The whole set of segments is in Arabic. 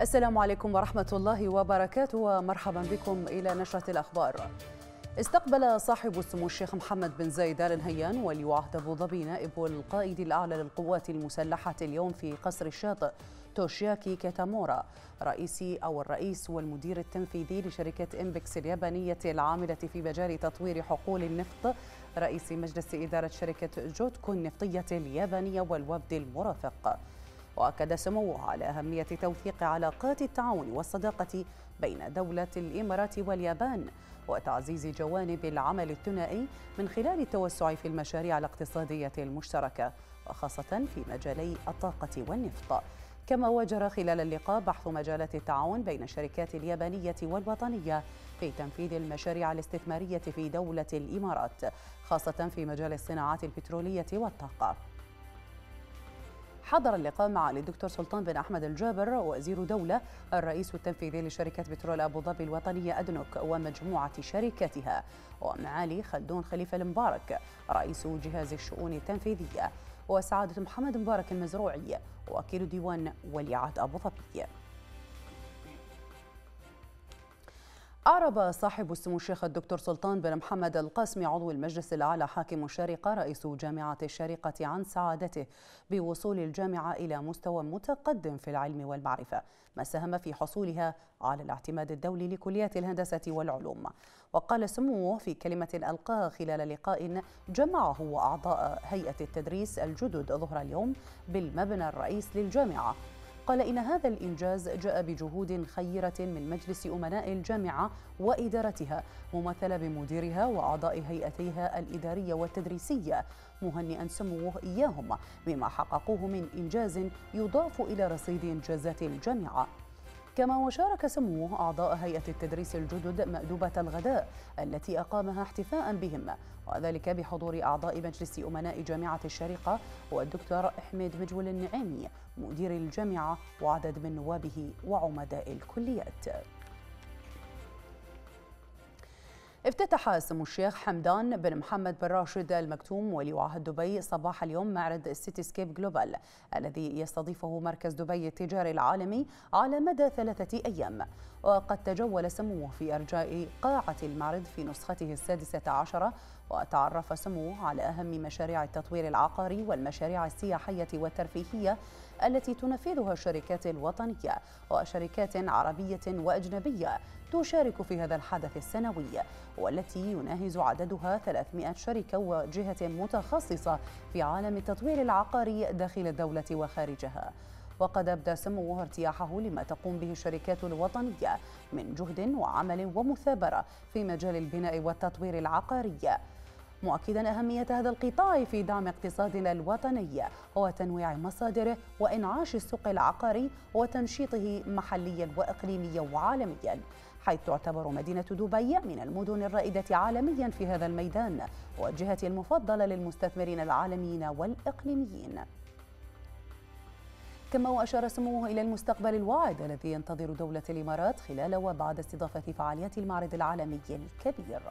السلام عليكم ورحمة الله وبركاته ومرحبا بكم إلى نشرة الأخبار. استقبل صاحب السمو الشيخ محمد بن زايد آل نهيان ولي عهد أبو ظبي نائب القائد الأعلى للقوات المسلحة اليوم في قصر الشاطئ توشياكي كاتامورا. رئيسي أو الرئيس والمدير التنفيذي لشركة إنبكس اليابانية العاملة في مجال تطوير حقول النفط رئيس مجلس إدارة شركة جوتكو النفطية اليابانية والوفد المرافق. وأكد سموه على أهمية توثيق علاقات التعاون والصداقة بين دولة الإمارات واليابان وتعزيز جوانب العمل الثنائي من خلال التوسع في المشاريع الاقتصادية المشتركة وخاصة في مجالي الطاقة والنفط. كما وجر خلال اللقاء بحث مجالات التعاون بين الشركات اليابانية والوطنية في تنفيذ المشاريع الاستثمارية في دولة الإمارات خاصة في مجال الصناعات البترولية والطاقة. حضر اللقاء مع الدكتور سلطان بن أحمد الجابر وزير دولة الرئيس التنفيذي لشركة بترول أبو ظبي الوطنية أدنوك ومجموعة شركاتها. ومعالي خلدون خليفة المبارك رئيس جهاز الشؤون التنفيذية. وسعادة محمد مبارك المزروعي وكيل ديوان ولي عهد أبو ظبي. أعرب صاحب السمو الشيخ الدكتور سلطان بن محمد القاسمي عضو المجلس الأعلى حاكم الشارقة رئيس جامعة الشارقة عن سعادته بوصول الجامعة إلى مستوى متقدم في العلم والمعرفة. ما ساهم في حصولها على الاعتماد الدولي لكليات الهندسة والعلوم. وقال سموه في كلمة ألقاها خلال لقاء جمعه وأعضاء هيئة التدريس الجدد ظهر اليوم بالمبنى الرئيس للجامعة. قال إن هذا الإنجاز جاء بجهود خيرة من مجلس أمناء الجامعة وإدارتها ممثلة بمديرها وأعضاء هيئتيها الإدارية والتدريسية. مهنئا سموه إياهم بما حققوه من إنجاز يضاف إلى رصيد إنجازات الجامعة. كما وشارك سموه أعضاء هيئة التدريس الجدد مأدوبة الغداء التي أقامها احتفاء بهم وذلك بحضور أعضاء مجلس أمناء جامعة الشارقة والدكتور أحمد مجول النعيمي مدير الجامعة وعدد من نوابه وعمداء الكليات. افتتح سمو الشيخ حمدان بن محمد بن راشد آل مكتوم ولي عهد دبي صباح اليوم معرض Cityscape Global الذي يستضيفه مركز دبي التجاري العالمي على مدى ثلاثة أيام. وقد تجول سموه في أرجاء قاعة المعرض في نسخته السادسة عشرة وتعرف سموه على أهم مشاريع التطوير العقاري والمشاريع السياحية والترفيهية التي تنفذها الشركات الوطنية وشركات عربية وأجنبية تشارك في هذا الحدث السنوي والتي يناهز عددها 300 شركة وجهة متخصصة في عالم التطوير العقاري داخل الدولة وخارجها. وقد أبدى سموه ارتياحه لما تقوم به الشركات الوطنية من جهد وعمل ومثابرة في مجال البناء والتطوير العقاري. مؤكدا أهمية هذا القطاع في دعم اقتصادنا الوطني وتنويع مصادره وإنعاش السوق العقاري وتنشيطه محليا وإقليميا وعالميا. حيث تعتبر مدينة دبي من المدن الرائدة عالميا في هذا الميدان والجهة المفضلة للمستثمرين العالميين والإقليميين. كما وأشار سموه إلى المستقبل الواعد الذي ينتظر دولة الإمارات خلال وبعد استضافة فعاليات المعرض العالمي الكبير.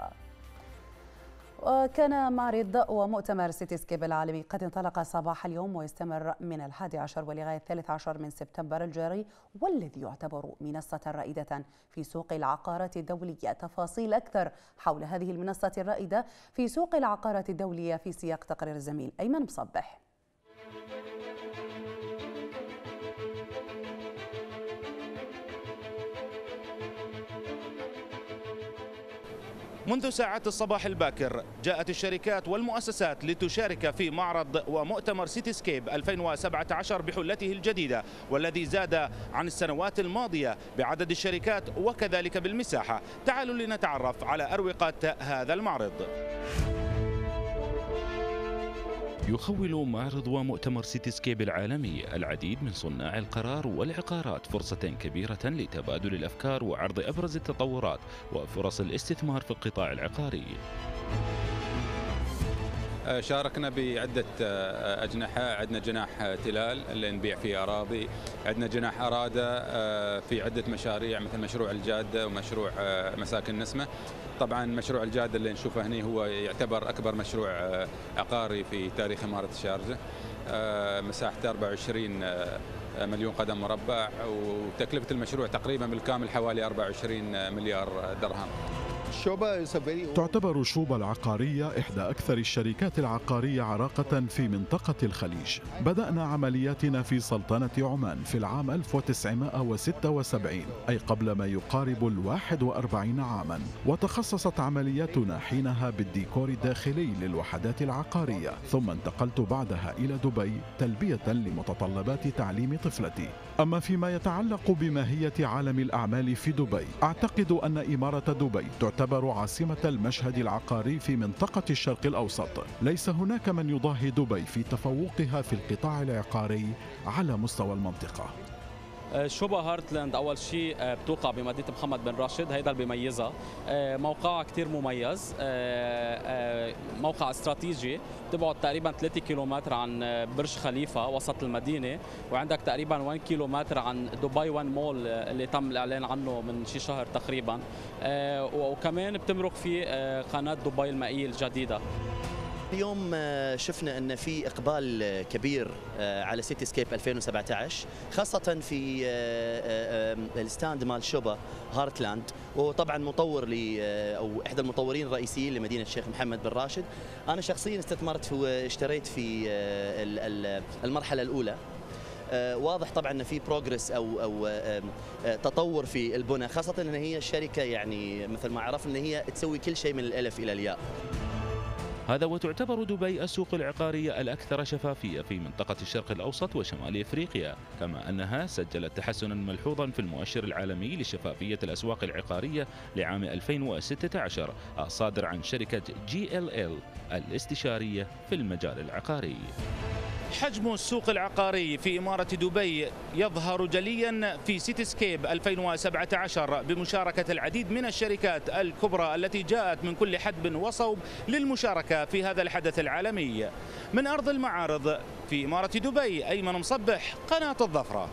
وكان معرض ومؤتمر سيتي سكيب العالمي قد انطلق صباح اليوم ويستمر من الحادي عشر ولغاية الثالث عشر من سبتمبر الجاري والذي يعتبر منصة رائدة في سوق العقارات الدولية. تفاصيل أكثر حول هذه المنصة الرائدة في سوق العقارات الدولية في سياق تقرير الزميل أيمن مصبح. منذ ساعات الصباح الباكر جاءت الشركات والمؤسسات لتشارك في معرض ومؤتمر Cityscape 2017 بحلته الجديدة والذي زاد عن السنوات الماضية بعدد الشركات وكذلك بالمساحة. تعالوا لنتعرف على أروقة هذا المعرض. يخول معرض ومؤتمر Cityscape العالمي العديد من صناع القرار والعقارات فرصة كبيرة لتبادل الأفكار وعرض أبرز التطورات وفرص الاستثمار في القطاع العقاري. شاركنا بعدة آه، أجنحة عندنا جناح تلال اللي نبيع فيه أراضي. عندنا جناح أرادة آه، في عدة مشاريع مثل مشروع الجادة ومشروع مساكن نسمة. طبعا مشروع الجادة اللي نشوفه هنا هو يعتبر أكبر مشروع عقاري في تاريخ إمارة الشارجة. مساحته 24 مليون قدم مربع وتكلفة المشروع تقريبا بالكامل حوالي 24 مليار درهم. تعتبر شوبا العقارية إحدى أكثر الشركات العقارية عراقة في منطقة الخليج. بدأنا عملياتنا في سلطنة عمان في العام 1976 أي قبل ما يقارب الواحد وأربعين عاما. وتخصصت عملياتنا حينها بالديكور الداخلي للوحدات العقارية. ثم انتقلت بعدها إلى دبي تلبية لمتطلبات تعليم طفلتي. أما فيما يتعلق بماهية عالم الأعمال في دبي أعتقد أن إمارة دبي تعتبر عاصمة المشهد العقاري في منطقة الشرق الأوسط. ليس هناك من يضاهي دبي في تفوقها في القطاع العقاري على مستوى المنطقة. شوبا هارتلاند أول شيء آه، بتوقع بمدينة محمد بن راشد هيدا اللي بيميزها آه، موقعها كثير مميز. موقع استراتيجي بتبعد تقريبا 3 كيلومتر عن برج خليفة وسط المدينة وعندك تقريبا 1 كيلومتر عن دبي 1 مول اللي تم الإعلان عنه من شي شهر تقريبا. وكمان بتمرق في قناة دبي المائية الجديدة. اليوم آه، شفنا أن في إقبال آه، كبير آه، على Cityscape 2017 خاصة في ال stand مال Sobha Hartland. وهو طبعا مطور ل أو إحدى المطورين الرئيسيين لمدينة الشيخ محمد بن راشد. أنا شخصيا استثمرت واشتريت في المرحلة الأولى. واضح طبعا إن في progress أو أو تطور في البنى خاصة إن هي الشركة يعني مثل ما عرفنا إن هي تسوي كل شيء من الألف إلى الياء. هذا وتعتبر دبي السوق العقارية الأكثر شفافية في منطقة الشرق الأوسط وشمال إفريقيا كما أنها سجلت تحسنا ملحوظا في المؤشر العالمي لشفافية الأسواق العقارية لعام 2016 الصادر عن شركة JLL الاستشارية في المجال العقاري. حجم السوق العقاري في إمارة دبي يظهر جليا في Cityscape 2017 بمشاركة العديد من الشركات الكبرى التي جاءت من كل حدب وصوب للمشاركة. في هذا الحدث العالمي. من أرض المعارض في إمارة دبي أيمن مصبح قناة الظفرة.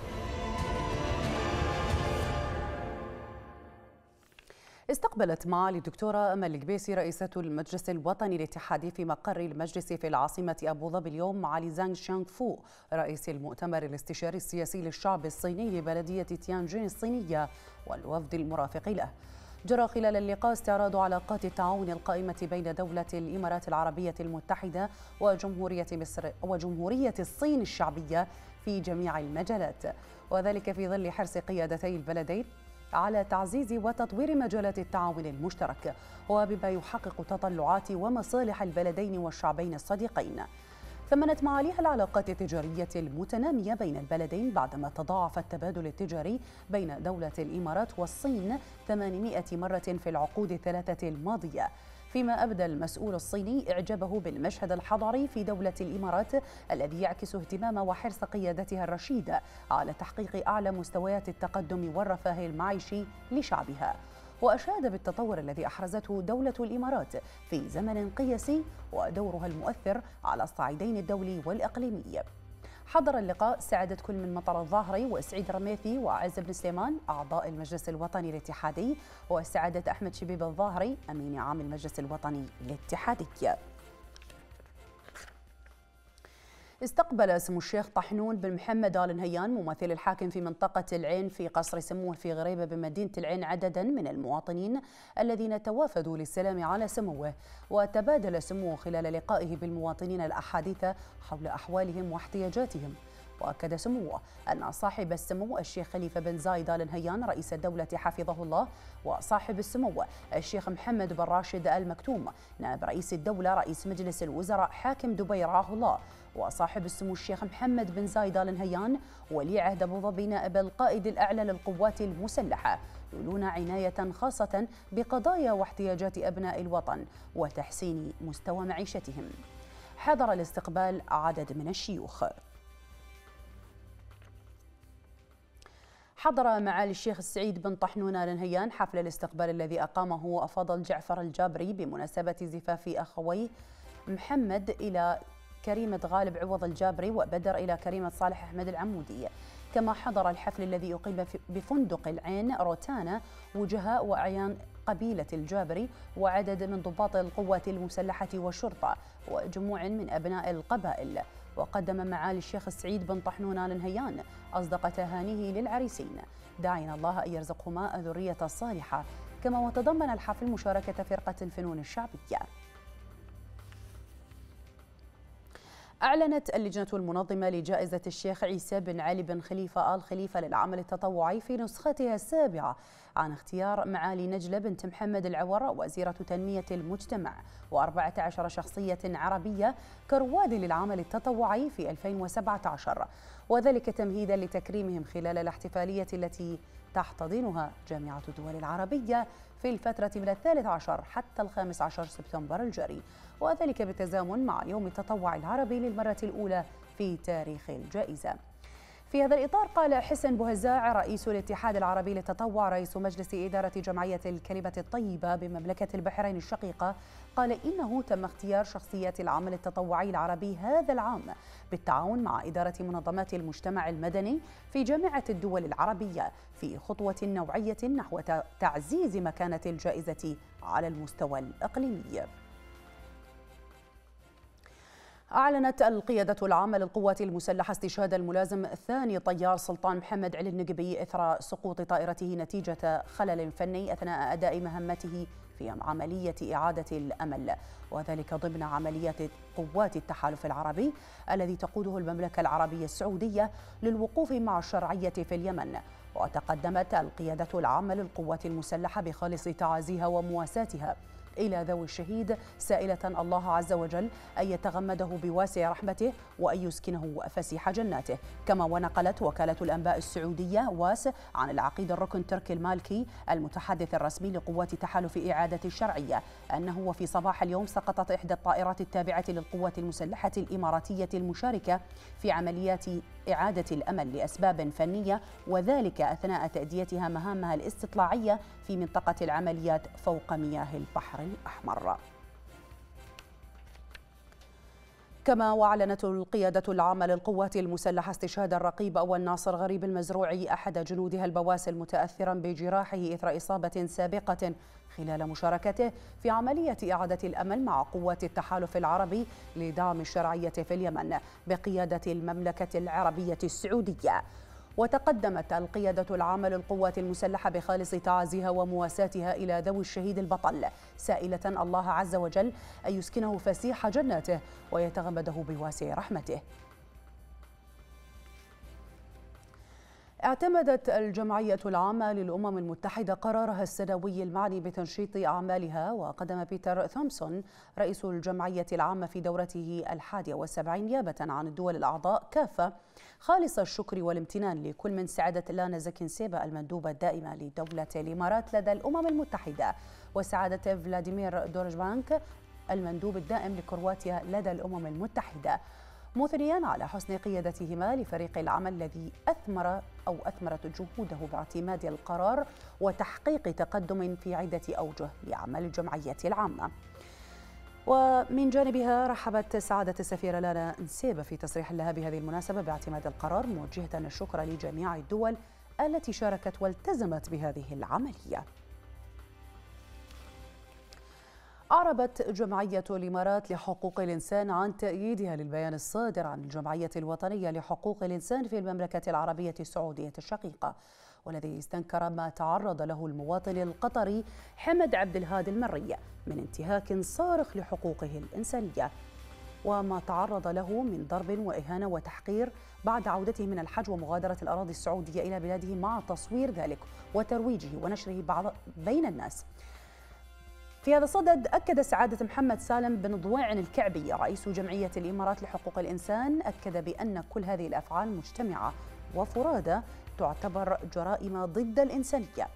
استقبلت معالي الدكتورة أمل القبيسي رئيسة المجلس الوطني الاتحادي في مقر المجلس في العاصمة أبو ظبي اليوم معالي زانغ شانغ فو رئيس المؤتمر الاستشاري السياسي للشعب الصيني لبلدية تيانجين الصينية والوفد المرافق له. جرى خلال اللقاء استعراض علاقات التعاون القائمة بين دولة الإمارات العربية المتحدة وجمهورية مصر وجمهورية الصين الشعبية في جميع المجالات. وذلك في ظل حرص قيادتي البلدين على تعزيز وتطوير مجالات التعاون المشترك وبما يحقق تطلعات ومصالح البلدين والشعبين الصديقين. ثمنت معاليها العلاقات التجارية المتنامية بين البلدين بعدما تضاعف التبادل التجاري بين دولة الإمارات والصين 800 مرة في العقود الثلاثة الماضية. فيما أبدى المسؤول الصيني إعجابه بالمشهد الحضاري في دولة الإمارات الذي يعكس اهتمام وحرص قيادتها الرشيدة على تحقيق أعلى مستويات التقدم والرفاه المعيشي لشعبها. وأشاد بالتطور الذي أحرزته دولة الإمارات في زمن قياسي ودورها المؤثر على الصعيدين الدولي والإقليمي. حضر اللقاء سعادة كل من مطر الظاهري وسعيد رميثي وعز بن سليمان أعضاء المجلس الوطني الاتحادي وسعادة أحمد شبيب الظاهري أمين عام المجلس الوطني الاتحادي. استقبل سمو الشيخ طحنون بن محمد آل نهيان ممثل الحاكم في منطقة العين في قصر سموه في غريبة بمدينة العين عددا من المواطنين الذين توافدوا للسلام على سموه وتبادل سموه خلال لقائه بالمواطنين الأحاديث حول أحوالهم واحتياجاتهم. وأكد سموه أن صاحب السمو الشيخ خليفة بن زايد آل نهيان رئيس الدولة حفظه الله وصاحب السمو الشيخ محمد بن راشد آل مكتوم نائب رئيس الدولة رئيس مجلس الوزراء حاكم دبي رعاه الله وصاحب السمو الشيخ محمد بن زايد آل نهيان ولي عهد أبو ظبي نائب القائد الأعلى للقوات المسلحة يولون عناية خاصة بقضايا واحتياجات أبناء الوطن وتحسين مستوى معيشتهم. حضر الاستقبال عدد من الشيوخ. حضر معالي الشيخ السعيد بن طحنون آل نهيان حفل الاستقبال الذي أقامه أفاضل جعفر الجابري بمناسبة زفاف أخويه محمد إلى كريمة غالب عوض الجابري وبدر إلى كريمة صالح أحمد العمودي. كما حضر الحفل الذي أقيم بفندق العين روتانا وجهاء وأعيان قبيلة الجابري وعدد من ضباط القوات المسلحة والشرطة وجموع من أبناء القبائل. وقدم معالي الشيخ السعيد بن طحنون آل نهيان أصدق تهانيه للعريسين. داعين الله أن يرزقهما الذرية الصالحة كما وتضمن الحفل مشاركة فرقة الفنون الشعبية. أعلنت اللجنة المنظمة لجائزة الشيخ عيسى بن علي بن خليفة آل خليفة للعمل التطوعي في نسختها السابعة عن اختيار معالي نجلة بنت محمد العور وزيرة تنمية المجتمع و14 شخصية عربية كرواد للعمل التطوعي في 2017 وذلك تمهيدا لتكريمهم خلال الاحتفالية التي تحتضنها جامعة الدول العربية في الفترة من الثالث عشر حتى الخامس عشر سبتمبر الجاري. وذلك بالتزامن مع اليوم التطوع العربي للمرة الأولى في تاريخ الجائزة. في هذا الإطار قال حسن بوهزاع رئيس الاتحاد العربي للتطوع رئيس مجلس إدارة جمعية الكلمة الطيبة بمملكة البحرين الشقيقة قال إنه تم اختيار شخصيات العمل التطوعي العربي هذا العام بالتعاون مع إدارة منظمات المجتمع المدني في جامعة الدول العربية في خطوة نوعية نحو تعزيز مكانة الجائزة على المستوى الإقليمي. أعلنت القيادة العامة للقوات المسلحة استشهاد الملازم الثاني طيار سلطان محمد علي النقبي إثر سقوط طائرته نتيجة خلل فني أثناء أداء مهمته في عملية إعادة الأمل. وذلك ضمن عمليات قوات التحالف العربي الذي تقوده المملكة العربية السعودية للوقوف مع الشرعية في اليمن. وتقدمت القيادة العامة للقوات المسلحة بخالص تعازيها ومواساتها. إلى ذوي الشهيد سائلة الله عز وجل أن يتغمده بواسع رحمته وأن يسكنه فسيح جناته. كما ونقلت وكالة الأنباء السعودية واس عن العقيد الركن تركي المالكي المتحدث الرسمي لقوات تحالف إعادة الشرعية أنه وفي صباح اليوم سقطت إحدى الطائرات التابعة للقوات المسلحة الإماراتية المشاركة في عمليات إعادة الأمل لأسباب فنية وذلك أثناء تأديتها مهامها الاستطلاعية في منطقة العمليات فوق مياه البحر الأحمر. كما وأعلنت القيادة العامة للقوات المسلحة استشهاد الرقيب أول ناصر غريب المزروعي أحد جنودها البواسل متأثرا بجراحه إثر إصابة سابقة خلال مشاركته في عملية إعادة الأمل مع قوات التحالف العربي لدعم الشرعية في اليمن بقيادة المملكة العربية السعودية. وتقدمت القيادة العامة للقوات المسلحة بخالص تعازيها ومواساتها إلى ذوي الشهيد البطل. سائلة الله عز وجل أن يسكنه فسيح جناته ويتغمده بواسع رحمته. اعتمدت الجمعية العامة للأمم المتحدة قرارها السنوي المعني بتنشيط أعمالها وقدم بيتر ثومسون رئيس الجمعية العامة في دورته الحادية والسبعين نيابة عن الدول الأعضاء كافة. خالص الشكر والامتنان لكل من سعادة لانا زكنسيبا المندوبة الدائمة لدولة الإمارات لدى الأمم المتحدة وسعادة فلاديمير دورجبانك المندوب الدائم لكرواتيا لدى الأمم المتحدة. مثنيا على حسن قيادتهما لفريق العمل الذي أثمر أو أثمرت جهوده باعتماد القرار وتحقيق تقدم في عدة أوجه لأعمال الجمعية العامة. ومن جانبها رحبت سعادة السفيرة لانا نسيبة في تصريح لها بهذه المناسبة باعتماد القرار موجهة الشكر لجميع الدول التي شاركت والتزمت بهذه العملية. أعربت جمعية الإمارات لحقوق الإنسان عن تأييدها للبيان الصادر عن الجمعية الوطنية لحقوق الإنسان في المملكة العربية السعودية الشقيقة والذي استنكر ما تعرض له المواطن القطري حمد عبد الهادي المري من انتهاك صارخ لحقوقه الإنسانية. وما تعرض له من ضرب وإهانة وتحقير بعد عودته من الحج ومغادرة الأراضي السعودية إلى بلاده مع تصوير ذلك وترويجه ونشره بين الناس. في هذا الصدد أكد سعادة محمد سالم بن ضويعن الكعبي رئيس جمعية الإمارات لحقوق الإنسان أكد بأن كل هذه الأفعال مجتمعة وفرادى تعتبر جرائم ضد الإنسانية.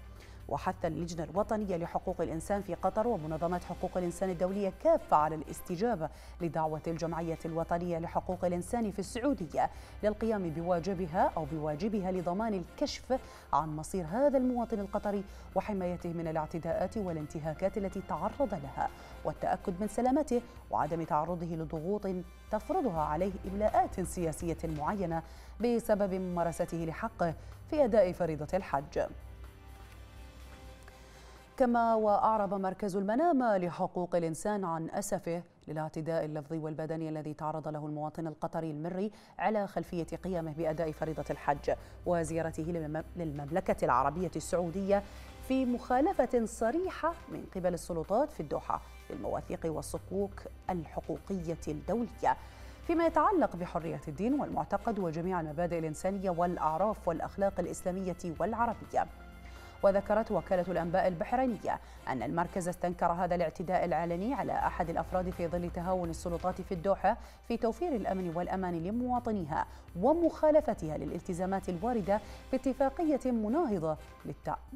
وحث اللجنة الوطنية لحقوق الإنسان في قطر ومنظمات حقوق الإنسان الدولية كافة على الاستجابة لدعوة الجمعية الوطنية لحقوق الإنسان في السعودية للقيام بواجبها أو بواجبها لضمان الكشف عن مصير هذا المواطن القطري وحمايته من الاعتداءات والانتهاكات التي تعرض لها والتأكد من سلامته وعدم تعرضه لضغوط تفرضها عليه إملاءات سياسية معينة بسبب ممارسته لحقه في أداء فريضة الحج. كما وأعرب مركز المنامة لحقوق الإنسان عن أسفه للاعتداء اللفظي والبدني الذي تعرض له المواطن القطري المري على خلفية قيامه بأداء فريضة الحج وزيارته للمملكة العربية السعودية في مخالفة صريحة من قبل السلطات في الدوحة للمواثيق والصكوك الحقوقية الدولية. فيما يتعلق بحرية الدين والمعتقد وجميع المبادئ الإنسانية والأعراف والأخلاق الإسلامية والعربية. وذكرت وكالة الأنباء البحرينية أن المركز استنكر هذا الاعتداء العلني على أحد الأفراد في ظل تهاون السلطات في الدوحة في توفير الأمن والأمان لمواطنيها ومخالفتها للالتزامات الواردة باتفاقية مناهضة.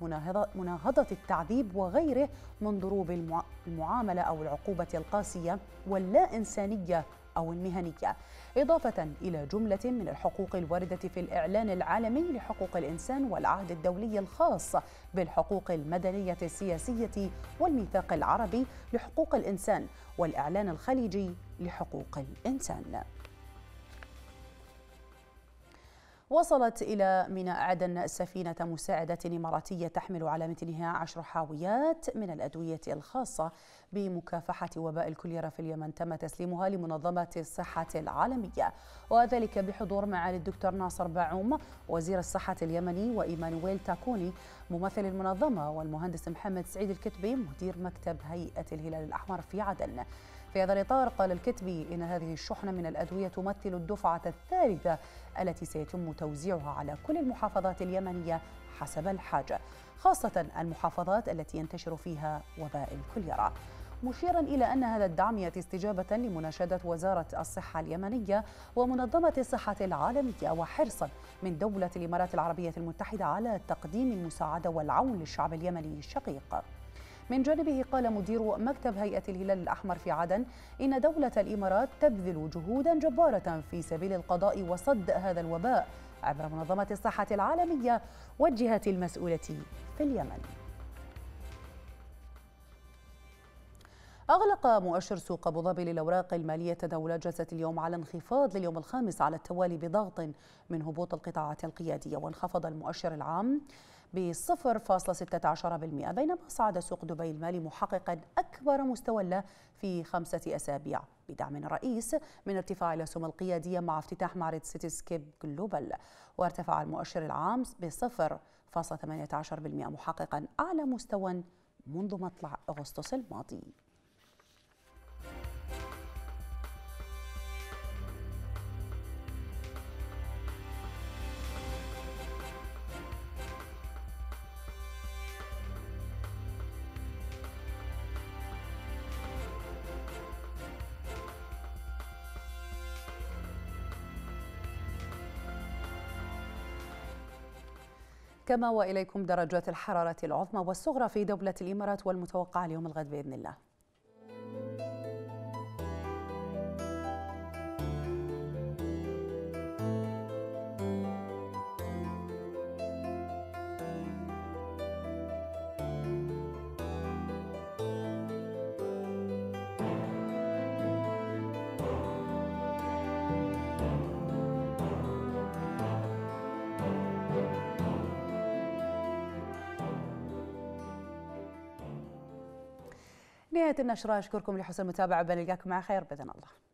مناهضة... مناهضة التعذيب وغيره من ضروب المعاملة أو العقوبة القاسية واللا إنسانية أو المهنية إضافة إلى جملة من الحقوق الواردة في الإعلان العالمي لحقوق الإنسان والعهد الدولي الخاص بالحقوق المدنية السياسية والميثاق العربي لحقوق الإنسان والإعلان الخليجي لحقوق الإنسان. وصلت إلى ميناء عدن سفينة مساعدة إماراتية تحمل على متنها عشر حاويات من الأدوية الخاصة بمكافحة وباء الكوليرا في اليمن تم تسليمها لمنظمة الصحة العالمية. وذلك بحضور معالي الدكتور ناصر باعوم وزير الصحة اليمني وإيمانويل تاكوني ممثل المنظمة والمهندس محمد سعيد الكتبي مدير مكتب هيئة الهلال الأحمر في عدن. في هذا الإطار قال الكتبي إن هذه الشحنة من الأدوية تمثل الدفعة الثالثة التي سيتم توزيعها على كل المحافظات اليمنية حسب الحاجة خاصة المحافظات التي ينتشر فيها وباء الكوليرا مشيرا إلى أن هذا الدعم يأتي استجابة لمناشدة وزارة الصحة اليمنية ومنظمة الصحة العالمية وحرصا من دولة الإمارات العربية المتحدة على تقديم المساعدة والعون للشعب اليمني الشقيق. من جانبه قال مدير مكتب هيئة الهلال الأحمر في عدن إن دولة الإمارات تبذل جهودا جبارة في سبيل القضاء وصد هذا الوباء عبر منظمة الصحة العالمية والجهات المسؤولة في اليمن. أغلق مؤشر سوق أبو ظبي للأوراق المالية تداولات جلسة اليوم على انخفاض لليوم الخامس على التوالي بضغط من هبوط القطاعات القيادية وانخفض المؤشر العام ب 0.16% بينما صعد سوق دبي المالي محققا أكبر مستوى له في خمسة أسابيع. بدعم رئيس من ارتفاع الأسهم القيادية مع افتتاح معرض Cityscape Global. وارتفع المؤشر العام ب 0.18% محققا أعلى مستوى منذ مطلع أغسطس الماضي. كما وإليكم درجات الحرارة العظمى والصغرى في دولة الإمارات والمتوقع اليوم الغد بإذن الله. نهاية النشرة. أشكركم لحسن المتابعة بنلقاكم مع خير بإذن الله.